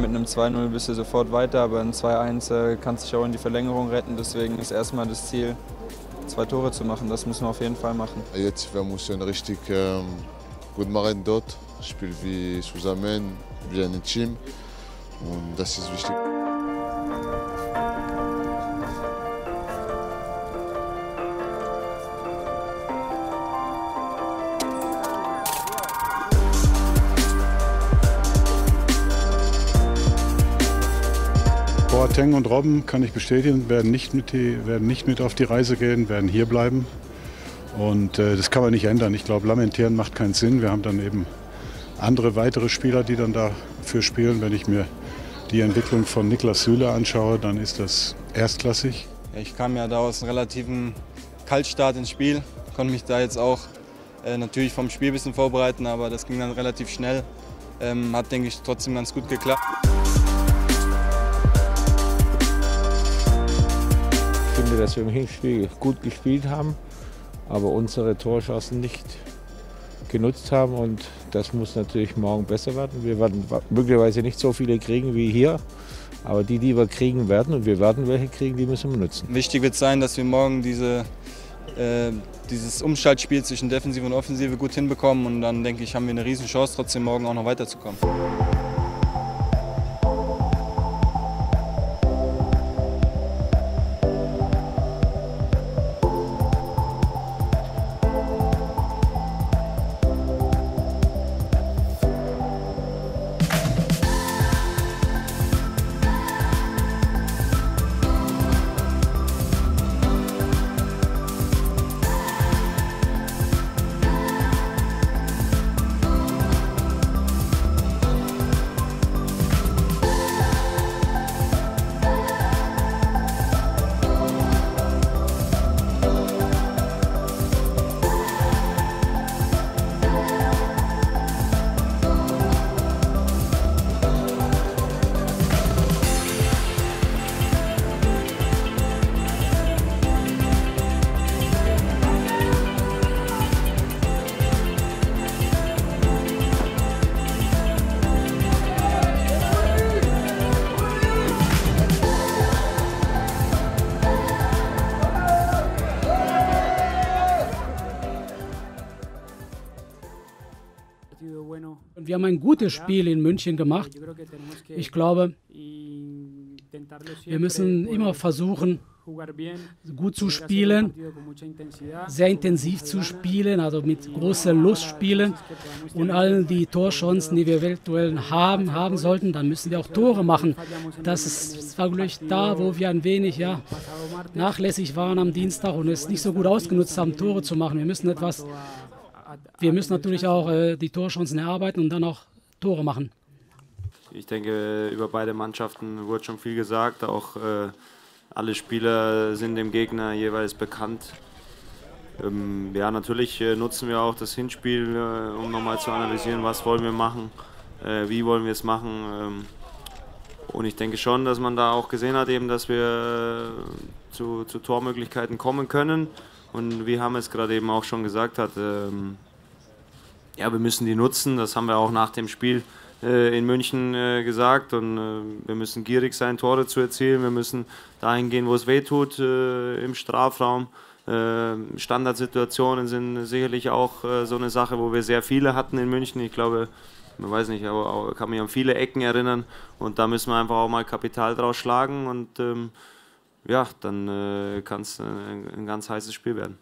Mit einem 2-0 bist du sofort weiter, aber ein 2-1 äh, kannst dich auch in die Verlängerung retten. Deswegen ist erstmal das Ziel, zwei Tore zu machen. Das müssen wir auf jeden Fall machen. Jetzt wir müssen richtig ähm, gut machen dort. Spielen wir zusammen, wie ein Team. Und das ist wichtig. Boateng und Robben, kann ich bestätigen, werden nicht mit, die, werden nicht mit auf die Reise gehen, werden hier bleiben. Und äh, das kann man nicht ändern. Ich glaube, lamentieren macht keinen Sinn. Wir haben dann eben andere weitere Spieler, die dann dafür spielen. Wenn ich mir die Entwicklung von Niklas Süle anschaue, dann ist das erstklassig. Ich kam ja da aus einem relativen Kaltstart ins Spiel, konnte mich da jetzt auch äh, natürlich vom Spiel ein bisschen vorbereiten, aber das ging dann relativ schnell. Ähm, hat, denke ich, trotzdem ganz gut geklappt. Dass wir im Hinspiel gut gespielt haben, aber unsere Torchancen nicht genutzt haben und das muss natürlich morgen besser werden. Wir werden möglicherweise nicht so viele kriegen wie hier, aber die, die wir kriegen werden und wir werden welche kriegen, die müssen wir nutzen. Wichtig wird sein, dass wir morgen diese, äh, dieses Umschaltspiel zwischen Defensive und Offensive gut hinbekommen und dann denke ich, haben wir eine riesen Chance, trotzdem morgen auch noch weiterzukommen. Wir haben ein gutes Spiel in München gemacht. Ich glaube, wir müssen immer versuchen, gut zu spielen, sehr intensiv zu spielen, also mit großer Lust spielen und all die Torchancen, die wir eventuell haben, haben sollten, dann müssen wir auch Tore machen. Das ist wirklich da, wo wir ein wenig ja, nachlässig waren am Dienstag und es nicht so gut ausgenutzt haben, Tore zu machen. Wir müssen etwas wir müssen natürlich auch äh, die Torchancen erarbeiten und dann auch Tore machen. Ich denke, über beide Mannschaften wurde schon viel gesagt. Auch äh, alle Spieler sind dem Gegner jeweils bekannt. Ähm, ja, natürlich äh, nutzen wir auch das Hinspiel, äh, um nochmal zu analysieren, was wollen wir machen, äh, wie wollen wir es machen. Ähm, und ich denke schon, dass man da auch gesehen hat, eben, dass wir äh, zu, zu Tormöglichkeiten kommen können. Und wie Hammes gerade eben auch schon gesagt hat, ähm, ja, wir müssen die nutzen. Das haben wir auch nach dem Spiel äh, in München äh, gesagt. Und äh, wir müssen gierig sein, Tore zu erzielen. Wir müssen dahin gehen, wo es weh tut, äh, im Strafraum. Äh, Standardsituationen sind sicherlich auch äh, so eine Sache, wo wir sehr viele hatten in München. Ich glaube, man weiß nicht, aber kann mich an viele Ecken erinnern. Und da müssen wir einfach auch mal Kapital draus schlagen. Und ähm, ja, dann kann es ein, ein ganz heißes Spiel werden.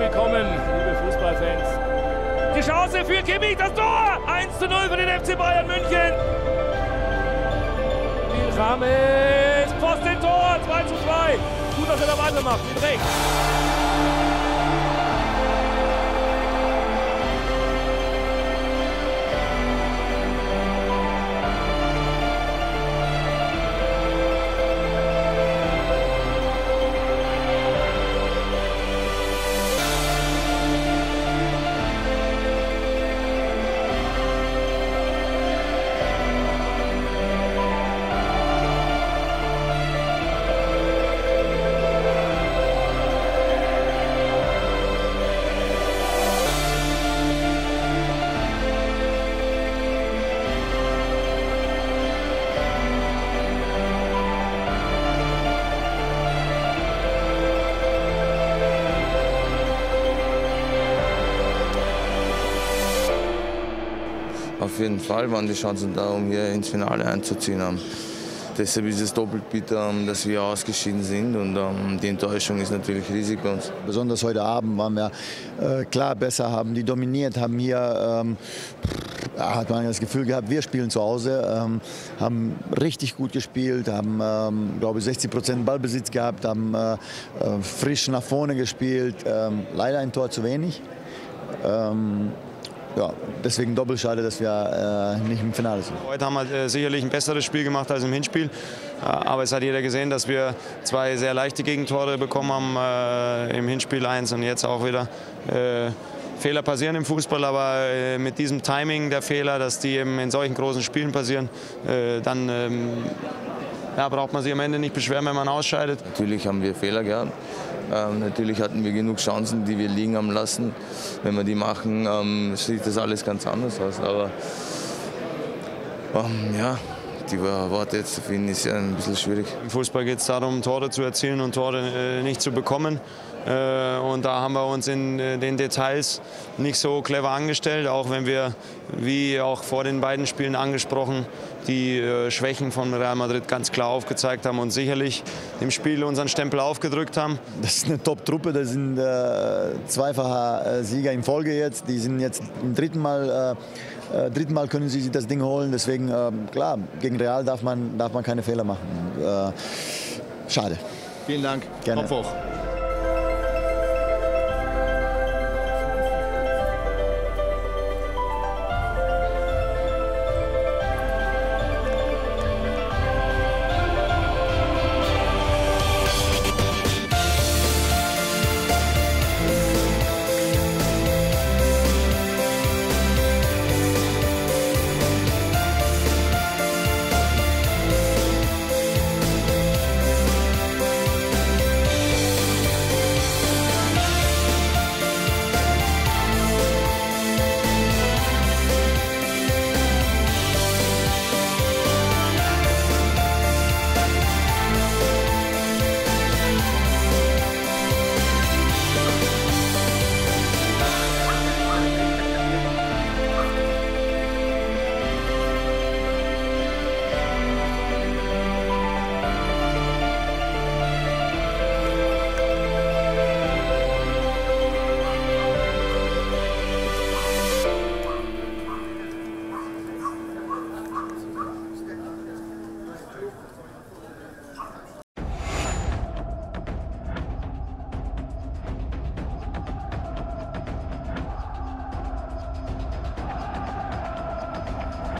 Willkommen, liebe Fußballfans. Die Chance für Kimmich, das Tor! 1 zu 0 für den FC Bayern München. Rames, Pfosten-Tor, 2 zu 2. Gut, dass er da weitermacht, mit rechts. Jeden Fall waren die Chancen da, um hier ins Finale einzuziehen. Ähm, deshalb ist es doppelt bitter, ähm, dass wir ausgeschieden sind und ähm, die Enttäuschung ist natürlich riesig bei uns. Besonders heute Abend waren wir äh, klar besser, haben die dominiert, haben hier ähm, hat man das Gefühl gehabt, wir spielen zu Hause, ähm, haben richtig gut gespielt, haben, ähm, glaube ich, 60 Prozent Ballbesitz gehabt, haben äh, äh, frisch nach vorne gespielt. Leider ein Tor zu wenig. Ja, deswegen doppelt schade, dass wir äh, nicht im Finale sind. Heute haben wir äh, sicherlich ein besseres Spiel gemacht als im Hinspiel. Äh, aber es hat jeder gesehen, dass wir zwei sehr leichte Gegentore bekommen haben äh, im Hinspiel 1 und jetzt auch wieder. Fehler passieren im Fußball, aber äh, mit diesem Timing der Fehler, dass die eben in solchen großen Spielen passieren, äh, dann ähm, ja, braucht man sich am Ende nicht beschweren, wenn man ausscheidet. Natürlich haben wir Fehler gehabt. Ähm, natürlich hatten wir genug Chancen, die wir liegen haben lassen. Wenn wir die machen, ähm, sieht das alles ganz anders aus. Aber ähm, ja, die Worte jetzt zu finden, ist ja ein bisschen schwierig. Im Fußball geht es darum, Tore zu erzielen und Tore äh, nicht zu bekommen. Äh, und da haben wir uns in äh, den Details nicht so clever angestellt, auch wenn wir, wie auch vor den beiden Spielen angesprochen, die äh, Schwächen von Real Madrid ganz klar aufgezeigt haben und sicherlich im Spiel unseren Stempel aufgedrückt haben. Das ist eine Top-Truppe, das sind äh, zweifacher Sieger in Folge jetzt. Die sind jetzt im dritten Mal, äh, dritten Mal können sie sich das Ding holen. Deswegen, äh, klar, gegen Real darf man, darf man keine Fehler machen. schade. Vielen Dank. Gerne. Kopf hoch.